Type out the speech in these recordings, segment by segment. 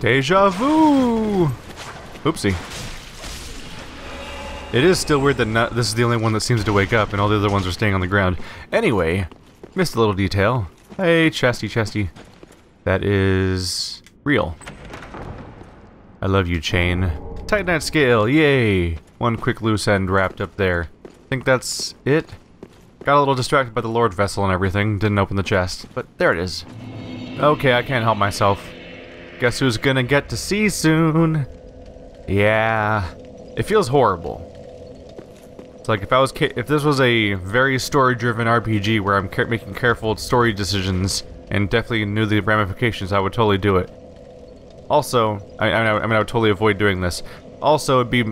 Deja vu! Oopsie. It is still weird that not, this is the only one that seems to wake up and all the other ones are staying on the ground. Anyway, missed a little detail. Hey, chesty, chesty. That is real. I love you, chain. Titanite scale, yay! One quick loose end wrapped up there. think that's it. Got a little distracted by the Lord vessel and everything, didn't open the chest, but there it is. Okay, I can't help myself. Guess who's gonna get to see soon? Yeah, it feels horrible. It's like if I was if this was a very story-driven RPG where I'm making careful story decisions and definitely knew the ramifications, I would totally do it. Also, I, I, I mean, I would totally avoid doing this. Also, it'd be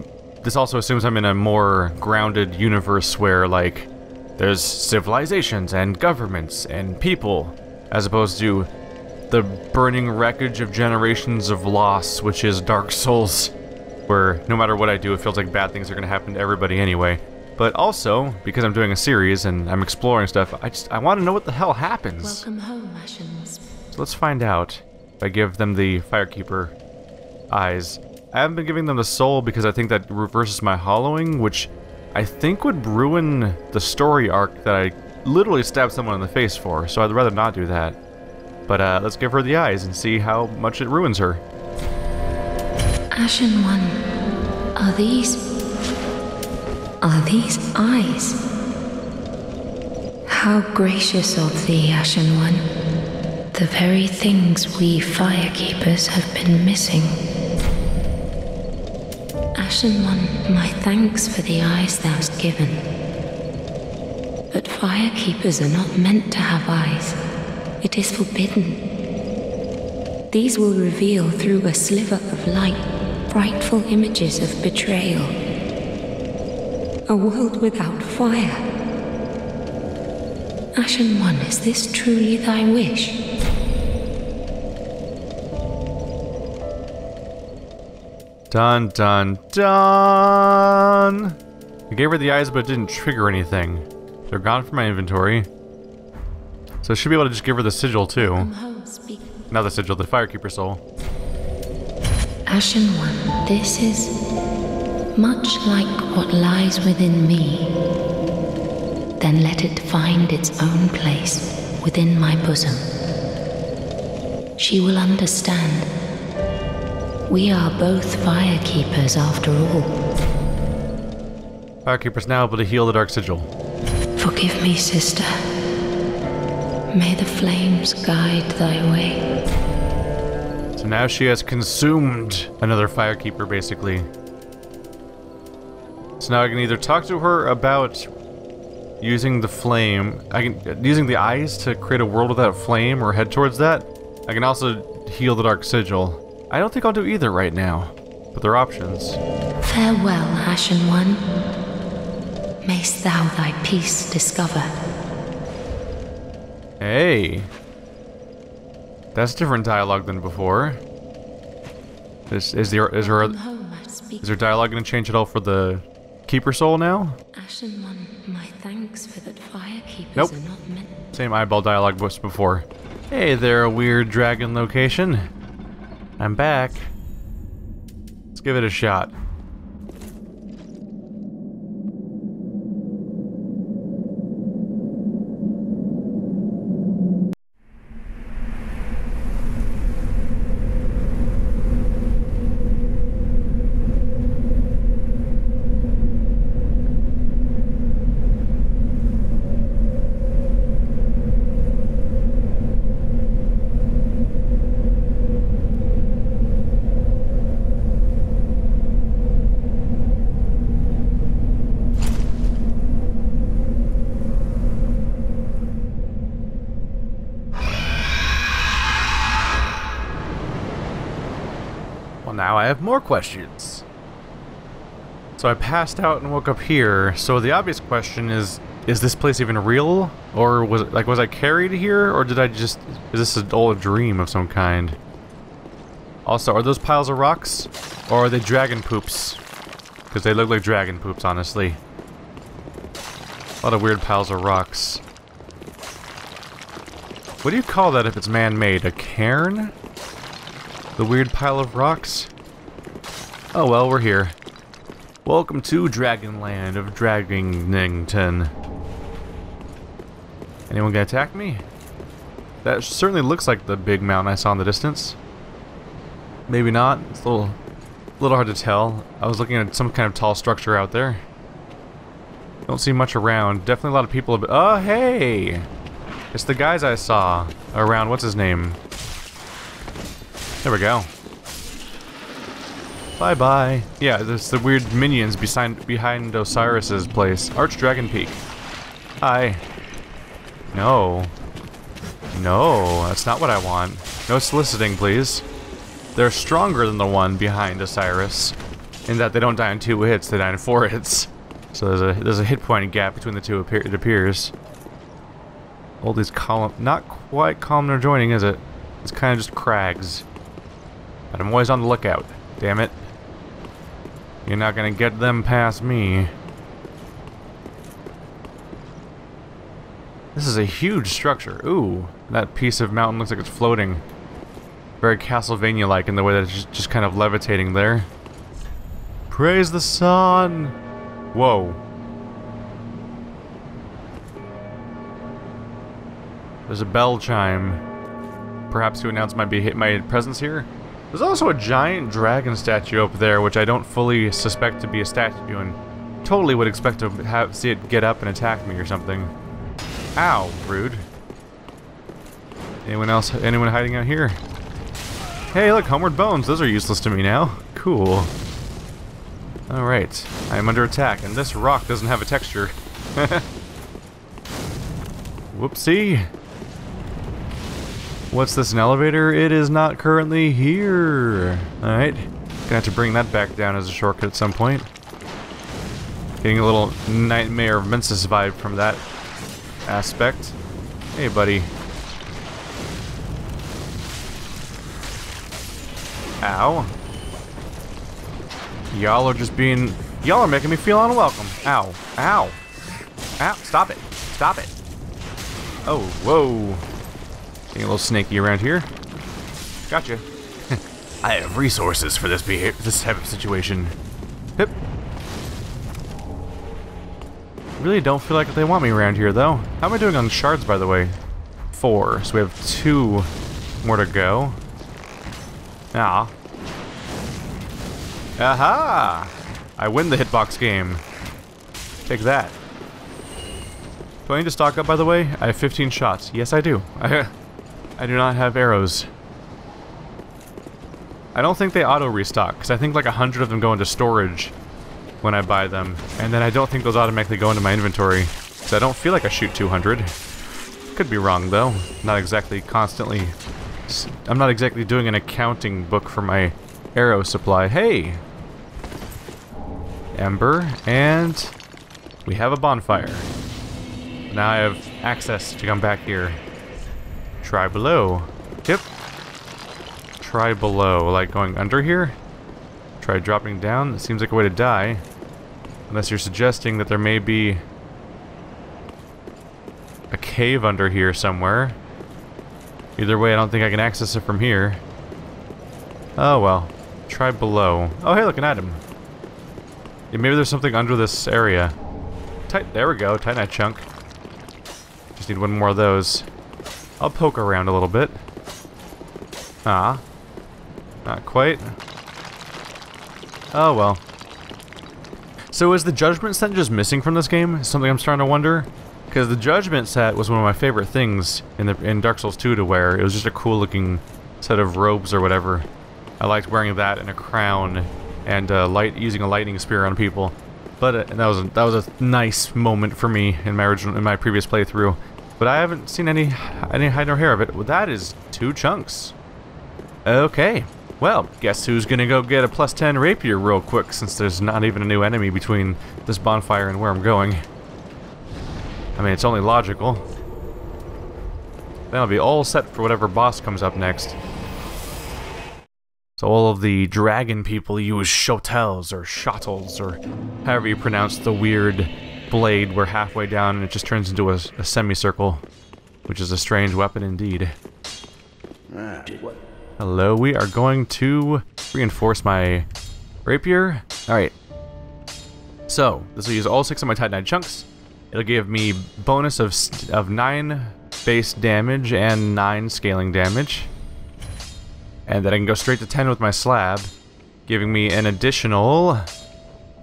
this also assumes I'm in a more grounded universe where like there's civilizations and governments and people, as opposed to the burning wreckage of generations of loss, which is Dark Souls, where no matter what I do, it feels like bad things are going to happen to everybody anyway. But also, because I'm doing a series and I'm exploring stuff, I just I want to know what the hell happens. Welcome home, Ashens. So let's find out. If I give them the Firekeeper eyes. I haven't been giving them the soul because I think that reverses my hollowing, which I think would ruin the story arc that I literally stabbed someone in the face for, so I'd rather not do that. But uh, let's give her the eyes and see how much it ruins her. Ashen One, are these... are these eyes? How gracious of thee, Ashen One. The very things we firekeepers have been missing. Ashen One, my thanks for the eyes thou'st given. But firekeepers are not meant to have eyes. It is forbidden. These will reveal through a sliver of light frightful images of betrayal. A world without fire. Ashen One, is this truly thy wish? Dun dun dun! I gave her the eyes, but it didn't trigger anything. They're gone from my inventory. So I should be able to just give her the sigil too. Not the sigil, the Firekeeper soul. Ashen One, this is much like what lies within me. Then let it find its own place within my bosom. She will understand. We are both firekeepers after all. Firekeeper's now able to heal the Dark Sigil. Forgive me, sister. May the flames guide thy way. So now she has consumed another Firekeeper, basically. So now I can either talk to her about using the flame, I can using the eyes to create a world without flame or head towards that. I can also heal the Dark Sigil. I don't think I'll do either right now, but there are options. Farewell, Ashen One. Mayst thou thy peace discover. Hey. That's different dialogue than before. Is, is there is there is there dialogue going to change at all for the keeper soul now? Ashen One, my thanks for that firekeepers nope. are not meant. Same eyeball dialogue was before. Hey there, a weird dragon location. I'm back. Let's give it a shot. now I have more questions. So I passed out and woke up here, so the obvious question is, is this place even real? Or was it, like, was I carried here? Or did I just, is this an old dream of some kind? Also, are those piles of rocks? Or are they dragon poops? Because they look like dragon poops, honestly. A lot of weird piles of rocks. What do you call that if it's man-made? A cairn? The weird pile of rocks? Oh well, we're here. Welcome to Dragonland of Dragonington. Anyone gonna attack me? That certainly looks like the big mountain I saw in the distance. Maybe not. It's a little, little hard to tell. I was looking at some kind of tall structure out there. Don't see much around. Definitely a lot of people. Oh, hey! It's the guys I saw around. What's his name? There we go. Bye bye. Yeah, there's the weird minions behind behind Oceiros's place. Archdragon Peak. Hi. No. No, that's not what I want. No soliciting, please. They're stronger than the one behind Oceiros, in that they don't die in two hits, they die in four hits. So there's a there's a hit point gap between the two. It appears. All these column, not quite columnar joining, is it? It's kind of just crags. But I'm always on the lookout. Damn it. You're not gonna get them past me. This is a huge structure. Ooh, that piece of mountain looks like it's floating. Very Castlevania-like in the way that it's just, just kind of levitating there. Praise the sun! Whoa. There's a bell chime. Perhaps to announce my, my presence here? There's also a giant dragon statue up there, which I don't fully suspect to be a statue, and totally would expect to have see it get up and attack me or something. Ow, rude. Anyone else, anyone hiding out here? Hey, look, homeward bones. Those are useless to me now. Cool. Alright, I am under attack, and this rock doesn't have a texture. Whoopsie. What's this, an elevator? It is not currently here. Alright, gonna have to bring that back down as a shortcut at some point. Getting a little Nightmare of Mensis vibe from that aspect. Hey, buddy. Ow. Y'all are just being... Y'all are making me feel unwelcome. Ow. Ow. Ow. Stop it. Stop it. Oh, whoa. Getting a little snaky around here. Gotcha. I have resources for this behavior, this type of situation. Hip. Really don't feel like they want me around here, though. How am I doing on shards, by the way? Four. So we have two more to go. Ah. Aha! I win the hitbox game. Take that. Do I need to stock up, by the way? I have 15 shots. Yes, I do. I, I do not have arrows. I don't think they auto-restock, because I think like a hundred of them go into storage when I buy them. And then I don't think those automatically go into my inventory. So I don't feel like I shoot 200. Could be wrong, though. Not exactly constantly... I'm not exactly doing an accounting book for my arrow supply. Hey! Ember, and we have a bonfire. Now I have access to come back here. Try below. Yep. Try below, like going under here? Try dropping down? That seems like a way to die. Unless you're suggesting that there may be a cave under here somewhere. Either way, I don't think I can access it from here. Oh well. Try below. Oh hey, look, an item. Yeah, maybe there's something under this area. Tight, there we go, titanite chunk. Just need one more of those. I'll poke around a little bit. Ah. Not quite. Oh well. So is the Judgment set just missing from this game? Something I'm starting to wonder? Because the Judgment set was one of my favorite things in the in Dark Souls 2 to wear. It was just a cool looking set of robes or whatever. I liked wearing that and a crown and uh, light using a lightning spear on people. But uh, that was a, that was a nice moment for me in my original in my previous playthrough. But I haven't seen any any hide nor hair of it. Well, that is two chunks. Okay. Well, guess who's gonna go get a plus 10 rapier real quick since there's not even a new enemy between this bonfire and where I'm going. I mean, it's only logical. Then I'll be all set for whatever boss comes up next. So all of the dragon people use shotels or shottles or however you pronounce the weird blade we're halfway down and it just turns into a, a semicircle, which is a strange weapon indeed. Hello, we are going to reinforce my rapier. Alright. So, this will use all six of my Titanite chunks. It'll give me bonus of, of 9 base damage and 9 scaling damage. And then I can go straight to 10 with my slab, giving me an additional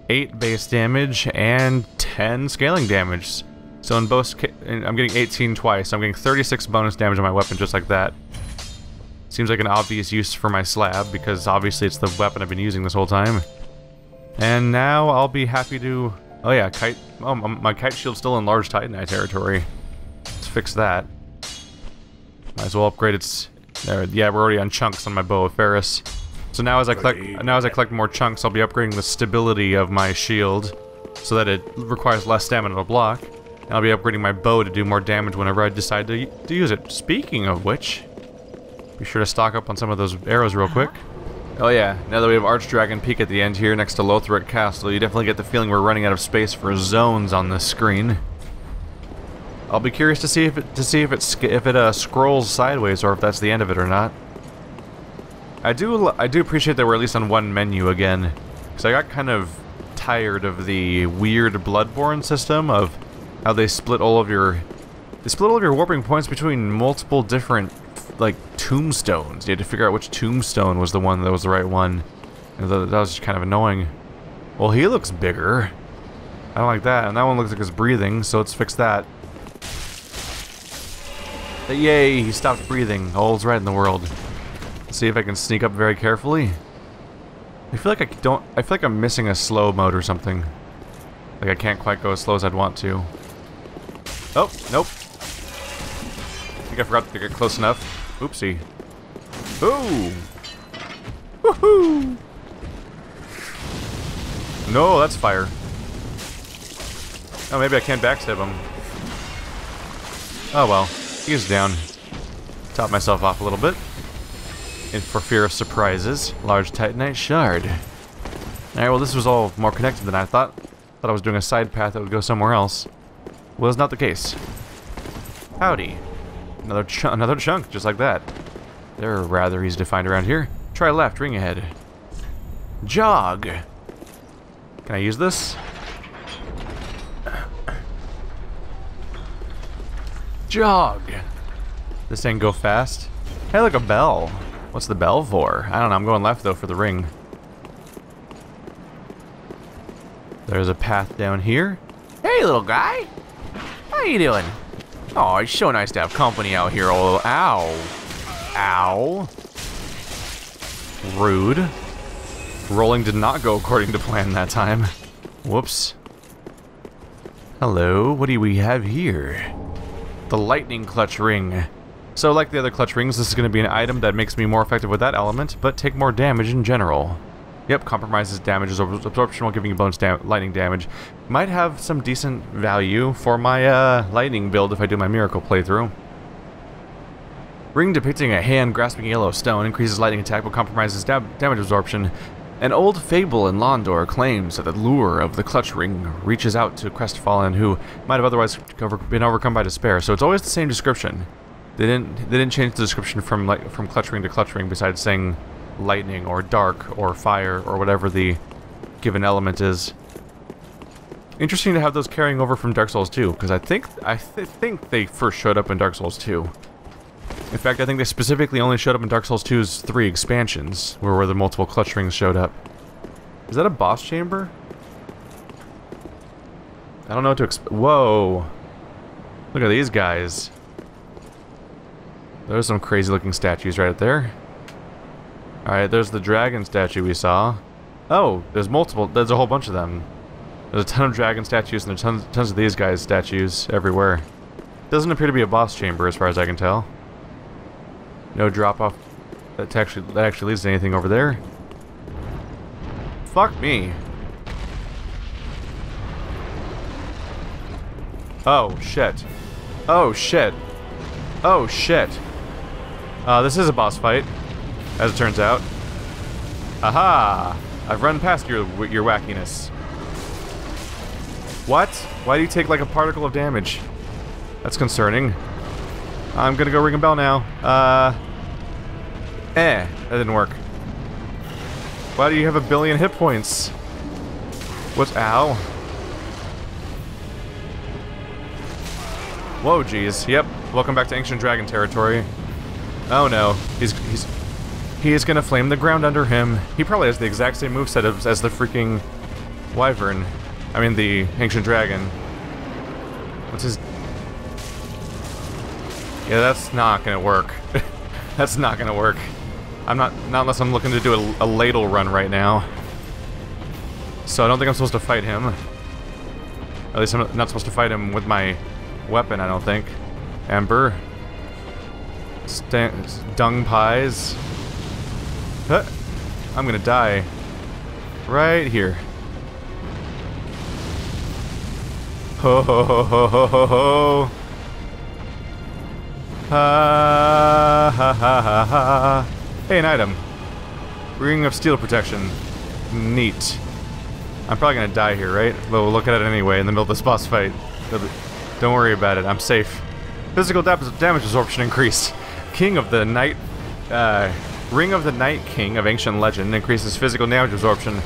8 base damage and 10 scaling damage. So in both, I'm getting 18 twice, so I'm getting 36 bonus damage on my weapon just like that. Seems like an obvious use for my slab, because obviously it's the weapon I've been using this whole time. And now I'll be happy to... Oh yeah, kite... Oh, my kite shield's still in large Titanite territory. Let's fix that. Might as well upgrade its... There, yeah, we're already on chunks on my bow of Pharis. So now as I collect now as I collect more chunks, I'll be upgrading the stability of my shield so that it requires less stamina to block. And I'll be upgrading my bow to do more damage whenever I decide to, to use it. Speaking of which, be sure to stock up on some of those arrows real quick. Oh yeah, now that we have Archdragon Peak at the end here next to Lothric Castle, you definitely get the feeling we're running out of space for zones on this screen. I'll be curious to see if it to see if it if it uh, scrolls sideways or if that's the end of it or not. I do I do appreciate that we're at least on one menu again, because I got kind of tired of the weird Bloodborne system of how they split all of your they split all of your warping points between multiple different like tombstones. You had to figure out which tombstone was the one that was the right one. And that was just kind of annoying. Well, he looks bigger. I don't like that. And that one looks like it's breathing, so let's fix that. Yay, he stopped breathing. All's right in the world. See if I can sneak up very carefully. I feel like I don't... I feel like I'm missing a slow mode or something. Like I can't quite go as slow as I'd want to. Oh, nope. I think I forgot to get close enough. Oopsie. Ooh! Woohoo! No, that's fire. Oh, maybe I can't backstab him. Oh well. He's down. Top myself off a little bit. And for fear of surprises, large titanite shard. Alright, well this was all more connected than I thought. Thought I was doing a side path that would go somewhere else. Well, it's not the case. Howdy. Another, ch another chunk, just like that. They're rather easy to find around here. Try left, ring ahead. Jog! Can I use this? Jog! This thing go fast. Hey, like a bell. What's the bell for? I don't know, I'm going left, though, for the ring. There's a path down here. Hey, little guy! How you doing? Oh, it's so nice to have company out here. Oh, ow. Ow. Rude. Rolling did not go according to plan that time. Whoops. Hello, what do we have here? The lightning clutch ring. So like the other clutch rings, this is going to be an item that makes me more effective with that element, but take more damage in general. Yep, compromises damage absorption while giving you bonus dam lightning damage. Might have some decent value for my uh, lightning build if I do my miracle playthrough. Ring depicting a hand grasping a yellow stone increases lightning attack but compromises da damage absorption. An old fable in Londor claims that the lure of the clutch ring reaches out to crestfallen who might have otherwise been overcome by despair, so it's always the same description. They didn't they didn't change the description from like from clutch ring to clutch ring besides saying lightning or dark or fire or whatever the given element is. Interesting to have those carrying over from Dark Souls 2, because I think I th think they first showed up in Dark Souls 2. In fact, I think they specifically only showed up in Dark Souls 2's three expansions, where, where the multiple clutch rings showed up. Is that a boss chamber? I don't know what to expect. Whoa! Look at these guys. There's some crazy looking statues right there. Alright, there's the dragon statue we saw. Oh, there's multiple, there's a whole bunch of them. There's a ton of dragon statues and there's tons, tons of these guys' statues everywhere. Doesn't appear to be a boss chamber as far as I can tell. No drop off that actually that actually leads to anything over there. Fuck me. Oh shit. Oh shit. Oh shit. Uh, this is a boss fight as it turns out. Aha! I've run past your your wackiness. What? Why do you take like a particle of damage? That's concerning. I'm gonna go ring a bell now. Uh, Eh, that didn't work. Why do you have a billion hit points? What's ow? Whoa, jeez. Yep. Welcome back to Ancient Dragon territory. Oh no, he's he's he is gonna flame the ground under him. He probably has the exact same moveset as, as the freaking wyvern. I mean the Ancient Dragon. What's his? Yeah, that's not gonna work. that's not gonna work. I'm not not unless I'm looking to do a, a ladle run right now. So I don't think I'm supposed to fight him. At least I'm not supposed to fight him with my weapon, I don't think. Ember. Sta dung pies. Huh. I'm gonna die. Right here. Ho ho ho ho ho ho ho. Ha ha ha ha ha. Hey, an item. Ring of steel protection. Neat. I'm probably gonna die here, right? But we'll look at it anyway in the middle of this boss fight. Don't worry about it, I'm safe. Physical damage absorption increased. King of the Night... Uh, Ring of the Knight King of ancient legend increases physical damage absorption.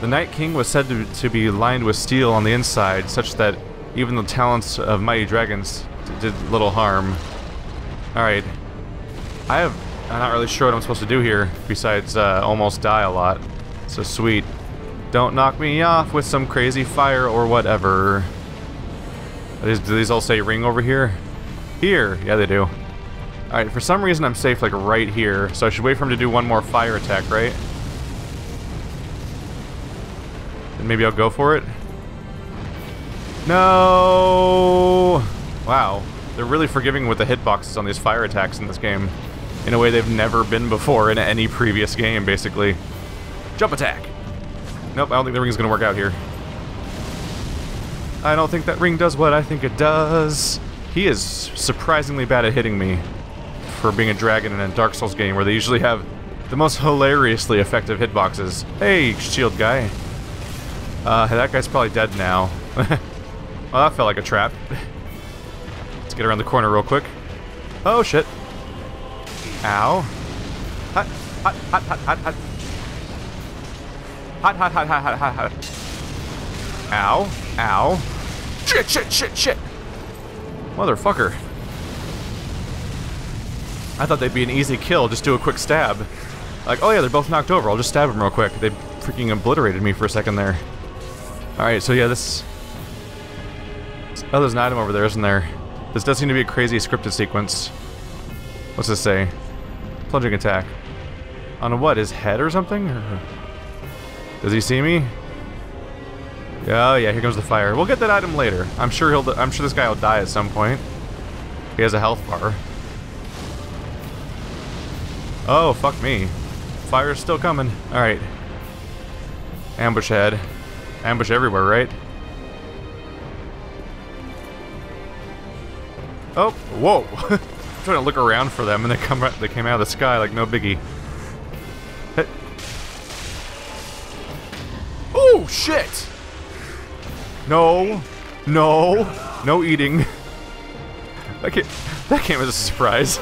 The Knight King was said to, to be lined with steel on the inside, such that even the talents of mighty dragons did little harm. Alright. I have... I'm not really sure what I'm supposed to do here, besides uh, almost die a lot. So sweet. Don't knock me off with some crazy fire or whatever. Do these all say ring over here? Here! Yeah, they do. Alright, for some reason I'm safe, like, right here, so I should wait for him to do one more fire attack, right? And maybe I'll go for it? No! Wow. They're really forgiving with the hitboxes on these fire attacks in this game. In a way they've never been before in any previous game, basically. Jump attack! Nope, I don't think the ring's gonna work out here. I don't think that ring does what I think it does. He is surprisingly bad at hitting me for being a dragon in a Dark Souls game where they usually have the most hilariously effective hitboxes. Hey, shield guy. Uh, that guy's probably dead now. well, that felt like a trap. Let's get around the corner real quick. Oh, shit. Ow. Hot, hot, hot, hot, hot, hot. Hot, hot, hot, hot, hot, hot, hot. Ow. Ow. Shit, shit, shit, shit. Motherfucker. I thought they'd be an easy kill, just do a quick stab. Like, oh yeah, they're both knocked over, I'll just stab them real quick. They freaking obliterated me for a second there. Alright, so yeah, this... Oh, there's an item over there, isn't there? This does seem to be a crazy scripted sequence. What's this say? Plunging attack. On what, his head or something? Does he see me? Oh yeah, here comes the fire. We'll get that item later. I'm sure he'll. I'm sure this guy will die at some point. He has a health bar. Oh, fuck me. Fire's still coming. Alright. Ambush ahead. Ambush everywhere, right? Oh, whoa! I'm trying to look around for them and they come they came out of the sky like no biggie. Oh shit! No. No. No eating. That came, that came as a surprise.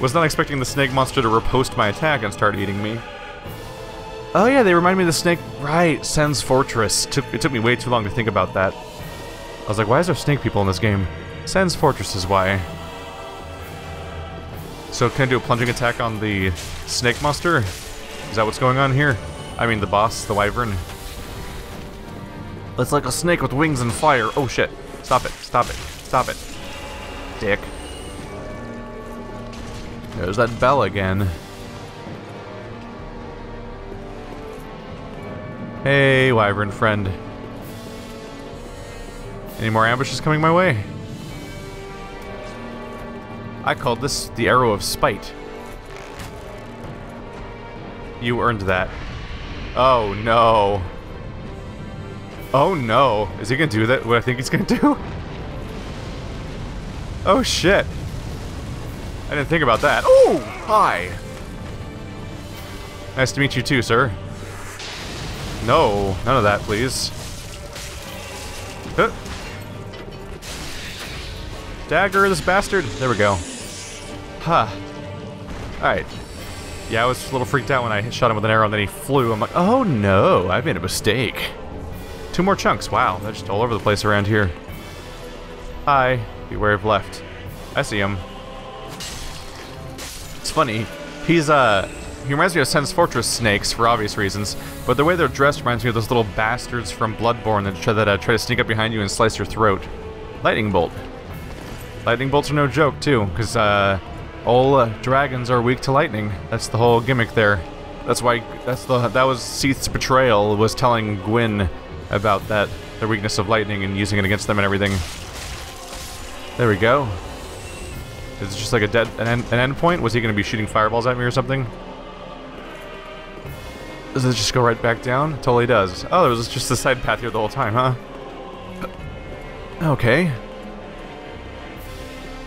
Was not expecting the snake monster to riposte my attack and start eating me. Oh yeah, they remind me of the snake... Right, Sen's Fortress. Took, it took me way too long to think about that. I was like, why is there snake people in this game? Sen's Fortress is why. So can I do a plunging attack on the snake monster? Is that what's going on here? I mean the boss, the wyvern. It's like a snake with wings and fire. Oh shit. Stop it. Stop it. Stop it. Dick. There's that bell again. Hey, wyvern friend. Any more ambushes coming my way? I called this the Arrow of Spite. You earned that. Oh no. Oh no. Is he gonna do that? What I think he's gonna do? Oh shit. I didn't think about that. Oh! Hi! Nice to meet you too, sir. No, none of that, please. Huh. Dagger this bastard. There we go. Huh. Alright. Yeah, I was a little freaked out when I shot him with an arrow and then he flew. I'm like, oh no, I made a mistake. Two more chunks. Wow, they're just all over the place around here. Hi. Beware of left. I see him. Funny. He's, uh... He reminds me of Sen's Fortress snakes, for obvious reasons, but the way they're dressed reminds me of those little bastards from Bloodborne that try, that, uh, try to sneak up behind you and slice your throat. Lightning Bolt. Lightning bolts are no joke, too, because, uh... All uh, dragons are weak to lightning. That's the whole gimmick there. That's why... That's the... That was Seath's betrayal, was telling Gwyn about that, their weakness of lightning and using it against them and everything. There we go. Is it just like a dead an end, an end point? Was he going to be shooting fireballs at me or something? Does it just go right back down? Totally does. Oh, there was just a side path here the whole time, huh? Okay.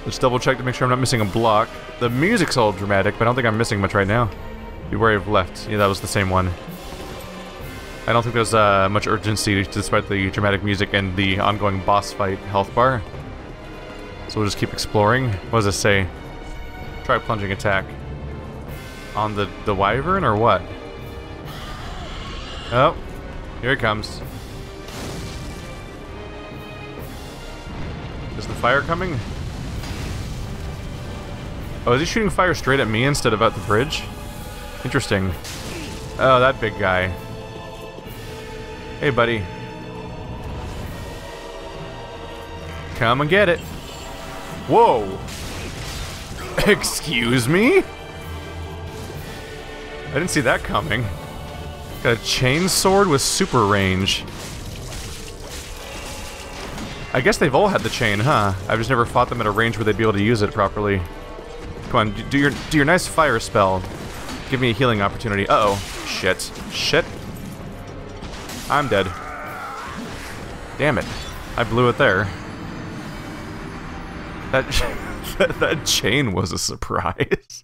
Let's double check to make sure I'm not missing a block. The music's all dramatic, but I don't think I'm missing much right now. Beware of left. Yeah, that was the same one. I don't think there's uh, much urgency despite the dramatic music and the ongoing boss fight health bar. So we'll just keep exploring. What does it say? Try plunging attack. On the, the wyvern or what? Oh, here it comes. Is the fire coming? Oh, is he shooting fire straight at me instead of at the bridge? Interesting. Oh, that big guy. Hey, buddy. Come and get it. Whoa! Excuse me? I didn't see that coming. Got a chain sword with super range. I guess they've all had the chain, huh? I've just never fought them at a range where they'd be able to use it properly. Come on, do your do your nice fire spell. Give me a healing opportunity. Uh oh. Shit. Shit. I'm dead. Damn it. I blew it there. That, that chain was a surprise.